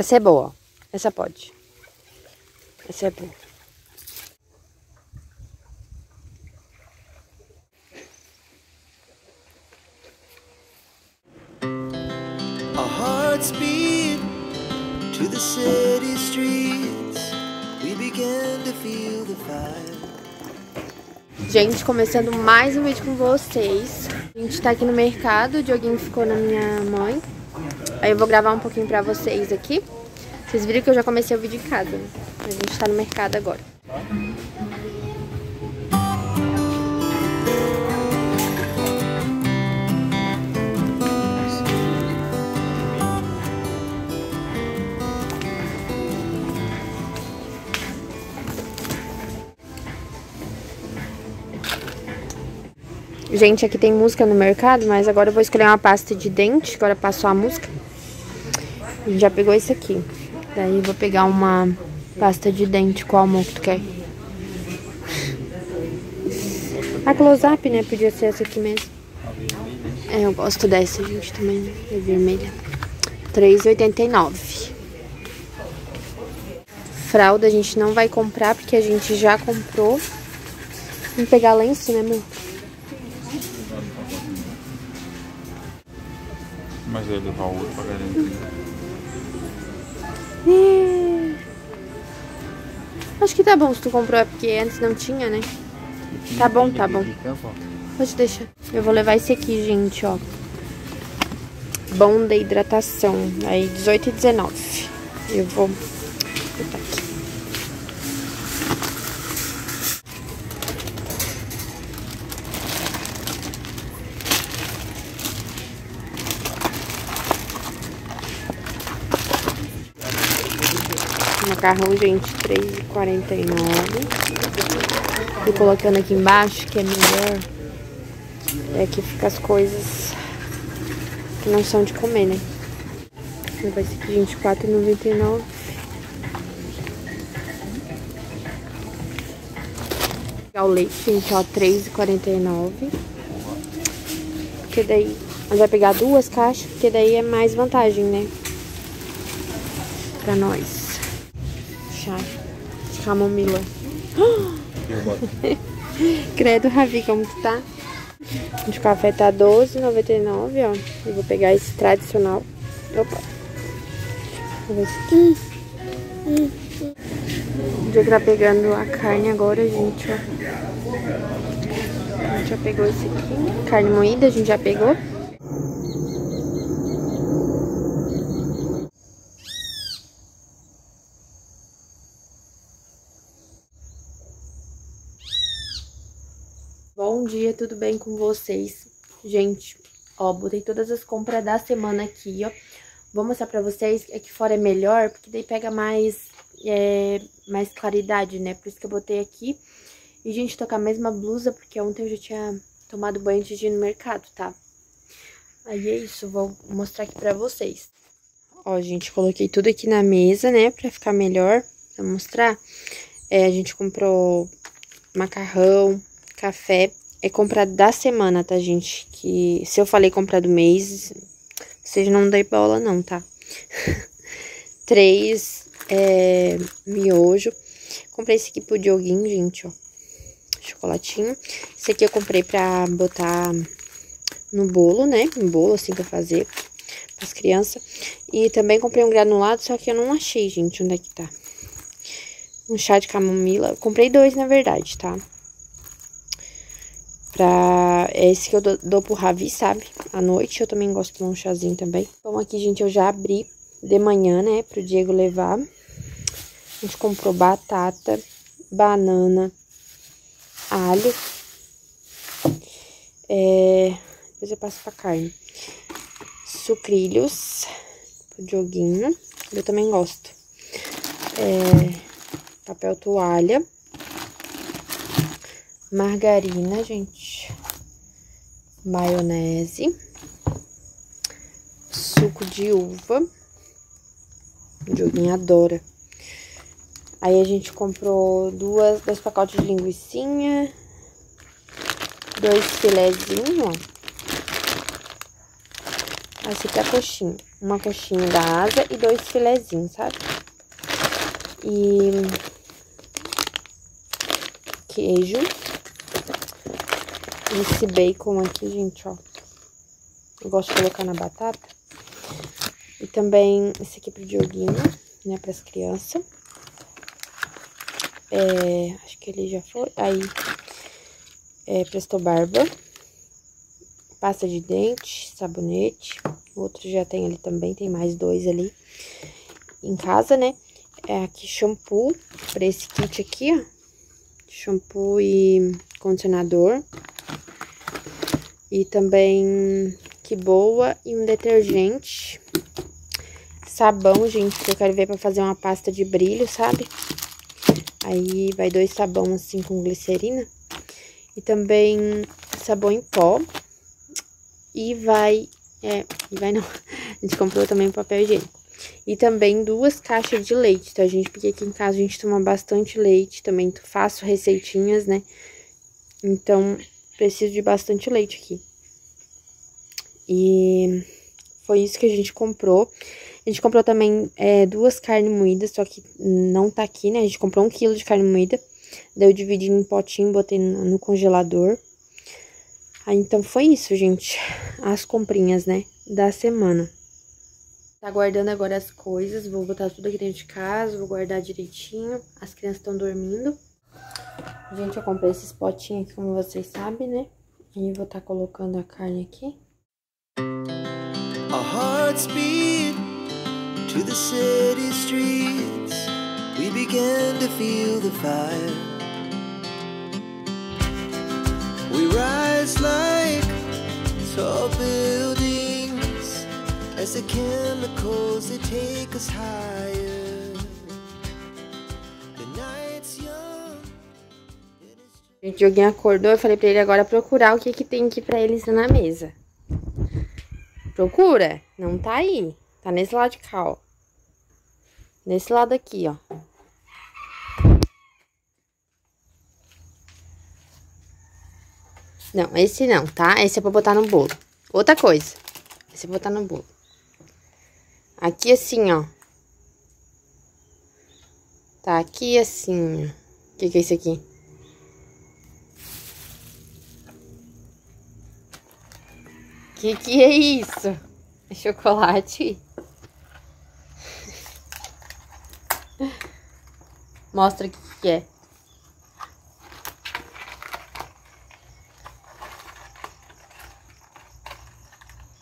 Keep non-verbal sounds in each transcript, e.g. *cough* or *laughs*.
Essa é boa. Essa pode. Essa é boa. Our hearts beat to the city streets. We began to feel the fire. Gente, começando mais um vídeo com vocês. A gente tá aqui no mercado, o Dioguinho ficou na minha mãe. Aí eu vou gravar um pouquinho pra vocês aqui. Vocês viram que eu já comecei o vídeo em casa, né? A gente tá no mercado agora. Gente, aqui tem música no mercado, mas agora eu vou escolher uma pasta de dente. Agora passou a música. A gente já pegou esse aqui. Daí eu vou pegar uma pasta de dente. Qual amor que tu quer? A close-up, né? Podia ser essa aqui mesmo. É, eu gosto dessa, gente, também. É vermelha. R$3,89. Fralda a gente não vai comprar, porque a gente já comprou. Vamos pegar lenço, né, amor? Mas ia levar outro pra garantir. Acho que tá bom se tu comprou, é porque antes não tinha, né? Tá bom, tá bom. Pode deixar. Eu vou levar esse aqui, gente, ó. Bom da hidratação. Aí, 18 e 19. Eu vou botar aqui. Macarrão, gente, R$3,49. E colocando aqui embaixo, que é melhor. É que fica as coisas que não são de comer, né? Vai ser aqui, gente, R$4,99. O leite, gente, ó, R$3,49. Porque daí... Nós vai pegar duas caixas, porque daí é mais vantagem, né? Pra nós. Chá de camomila. *gasps* Credo, Ravi, como tu tá? De café tá R$12,99, ó. Eu vou pegar esse tradicional. Opa. Vou ver aqui. O dia que tá pegando a carne agora, gente, ó. A gente já pegou esse aqui. Carne moída, a gente já pegou. Bom dia, tudo bem com vocês? Gente, ó, botei todas as compras da semana aqui, ó. Vou mostrar pra vocês, aqui fora é melhor, porque daí pega mais, é, mais claridade, né? Por isso que eu botei aqui. E, gente, tô com a mesma blusa, porque ontem eu já tinha tomado banho antes de ir no mercado, tá? Aí é isso, vou mostrar aqui pra vocês. Ó, gente, coloquei tudo aqui na mesa, né, pra ficar melhor, pra mostrar. É, a gente comprou macarrão, café é comprado da semana, tá, gente? Que se eu falei comprar do mês, vocês não dêem bola não, tá? *laughs* Três é, miojo. Comprei esse aqui pro Dioguinho, gente, ó. Chocolatinho. Esse aqui eu comprei pra botar no bolo, né? Um bolo, assim, pra fazer pras crianças. E também comprei um granulado, só que eu não achei, gente, onde é que tá. Um chá de camomila. Comprei dois, na verdade, tá? Pra... É esse que eu dou, dou pro Ravi, sabe? À noite eu também gosto de tomar um chazinho também. Bom, aqui, gente, eu já abri de manhã, né? Pro Diego levar. A gente comprou batata, banana, alho. É... Depois eu passo pra carne. Sucrilhos pro Dioguinho. Eu também gosto. É... Papel toalha margarina, gente, maionese, suco de uva, o Dioguinho adora. Aí a gente comprou duas, dois pacotes de linguiçinha, dois filezinhos, ó. Essa aqui é a coxinha. Uma coxinha da asa e dois filezinhos, sabe? E... Queijo. Esse bacon aqui, gente, ó. Eu gosto de colocar na batata. E também esse aqui pro Dioguinho, né, pras crianças. É, acho que ele já foi. Aí, é, Barba. Pasta de dente, sabonete. O outro já tem ali também, tem mais dois ali em casa, né? É aqui shampoo, pra esse kit aqui, ó. Shampoo e condicionador. E também que boa e um detergente. Sabão, gente, que eu quero ver pra fazer uma pasta de brilho, sabe? Aí vai dois sabão assim com glicerina. E também sabão em pó. E vai... É, e vai não. *laughs* A gente comprou também papel higiênico. E também duas caixas de leite, tá, gente? Porque aqui em casa a gente toma bastante leite. Também faço receitinhas, né? Então, preciso de bastante leite aqui. E foi isso que a gente comprou. A gente comprou também é, duas carnes moídas, só que não tá aqui, né? A gente comprou um quilo de carne moída. Daí eu dividi em potinho, botei no, congelador. Aí, então, foi isso, gente. As comprinhas, né? Da semana. Tá guardando agora as coisas. Vou botar tudo aqui dentro de casa. Vou guardar direitinho. As crianças estão dormindo. Gente, eu comprei esses potinhos como vocês sabem, né? E vou estar tá colocando a carne aqui. Our hearts beat to the city streets. We began to feel the fire. We rise like tall buildings as the chemicals they take us higher. O Dioguinho acordou, eu falei pra ele agora procurar o que que tem aqui pra eles na mesa. Procura. Não tá aí. Tá nesse lado de cá, ó. Nesse lado aqui, ó. Não, esse não, tá? Esse é pra botar no bolo. Outra coisa. Esse é pra botar no bolo. Aqui assim, ó. Tá aqui assim, ó. O que que é isso aqui? Que que é isso? É chocolate? Mostra o que que é.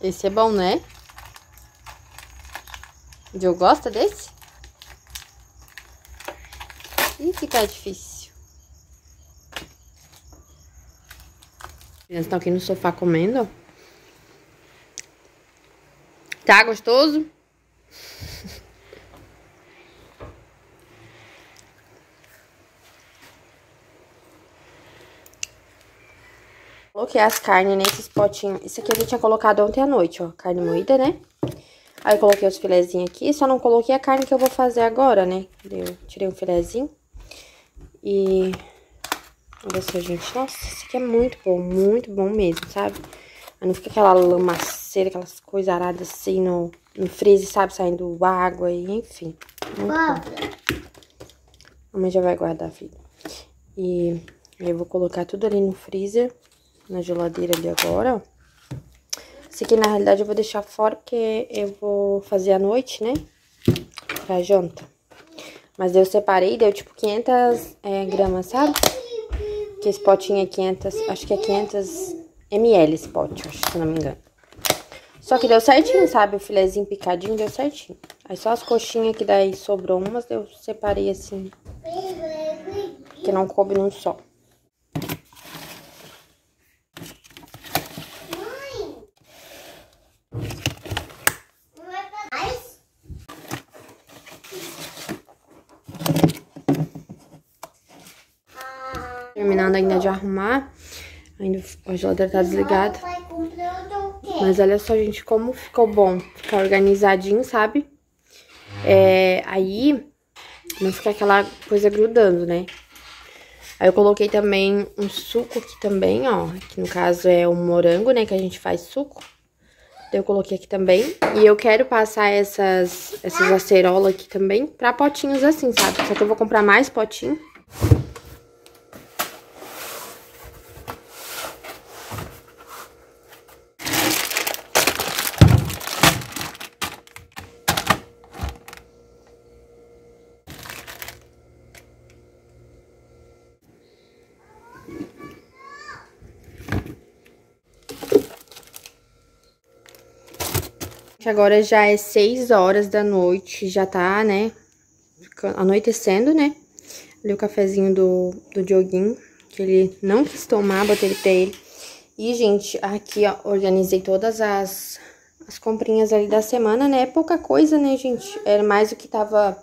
Esse é bom, né? Eu gosta desse? Ih, fica difícil. As crianças estão aqui no sofá comendo. Tá gostoso? Coloquei as carnes nesses potinhos. Isso aqui a gente tinha colocado ontem à noite, ó. Carne moída, né? Aí coloquei os filezinhos aqui. Só não coloquei a carne que eu vou fazer agora, né? Eu tirei um filezinho. E... Olha só, gente. Nossa, isso aqui é muito bom. Muito bom mesmo, sabe? Aí não fica aquela lamaceira, aquelas coisas aradas assim no, no freezer, sabe? Saindo água e enfim. A mãe já vai guardar, filho. E aí eu vou colocar tudo ali no freezer, na geladeira ali agora, ó. Esse aqui, na realidade, eu vou deixar fora porque eu vou fazer à noite, né? Pra janta. Mas eu separei, deu tipo 500 é, gramas, sabe? Que esse potinho é 500, acho que é 500 ml esse pote, acho, se não me engano. Só que deu certinho, sabe? O filezinho picadinho deu certinho. Aí só as coxinhas que daí sobrou umas, eu separei assim. Que não coube num só. Terminando ainda de arrumar. Ainda a geladeira tá desligada. Mas olha só, gente, como ficou bom. Ficar organizadinho, sabe? É, aí, não fica aquela coisa grudando, né? Aí eu coloquei também um suco aqui também, ó. Que no caso é um morango, né? Que a gente faz suco. Eu coloquei aqui também. E eu quero passar essas, essas acerolas aqui também pra potinhos assim, sabe? Só que eu vou comprar mais potinho. Agora já é 6 horas da noite, já tá, né, anoitecendo, né? Ali o cafezinho do, do Dioguinho, que ele não quis tomar, botei ele pra ele. E, gente, aqui, ó, organizei todas as, as comprinhas ali da semana, né? É pouca coisa, né, gente? Era mais o que tava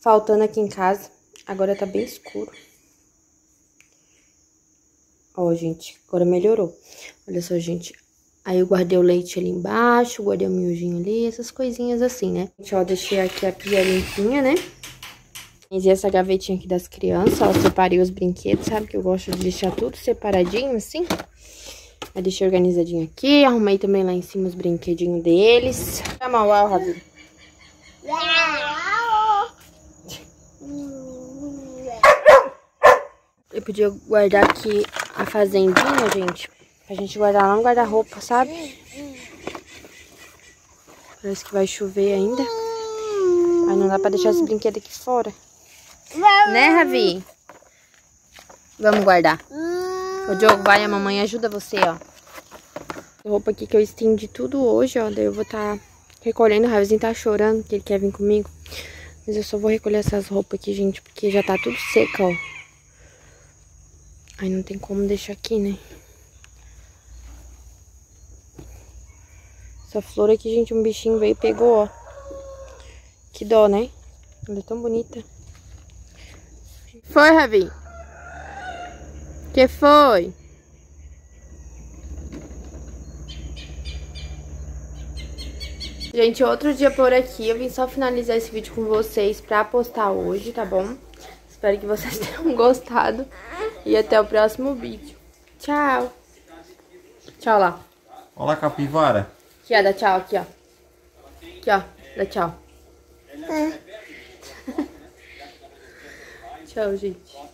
faltando aqui em casa. Agora tá bem escuro. Ó, gente, agora melhorou. Olha só, gente, Aí eu guardei o leite ali embaixo, guardei o miojinho ali, essas coisinhas assim, né? Gente, ó, deixei aqui a pia limpinha, né? Fiz essa gavetinha aqui das crianças, ó, separei os brinquedos, sabe? Que eu gosto de deixar tudo separadinho, assim. Aí deixei organizadinho aqui, arrumei também lá em cima os brinquedinhos deles. Chama o uau, Ravi. Eu podia guardar aqui a fazendinha, gente, Pra gente guardar lá no guarda-roupa, sabe? Parece que vai chover ainda. Aí não dá pra deixar esse brinquedo aqui fora. Né, Ravi? Vamos guardar. Ô, Diogo, vai, a mamãe ajuda você, ó. Roupa aqui que eu estendi tudo hoje, ó. Daí eu vou estar tá recolhendo. O Ravizinho tá chorando que ele quer vir comigo. Mas eu só vou recolher essas roupas aqui, gente, porque já tá tudo seca, ó. Aí não tem como deixar aqui, né? Essa flor aqui, gente, um bichinho veio e pegou, ó. Que dó, né? Ela é tão bonita. Foi, Ravi? Que foi? Gente, outro dia por aqui, eu vim só finalizar esse vídeo com vocês pra postar hoje, tá bom? Espero que vocês *laughs* tenham gostado e até o próximo vídeo. Tchau! Tchau lá. Olá, capivara. Aqui, ó, dá tchau, aqui, ó. Aqui, ó, dá tchau. É. tchau, gente.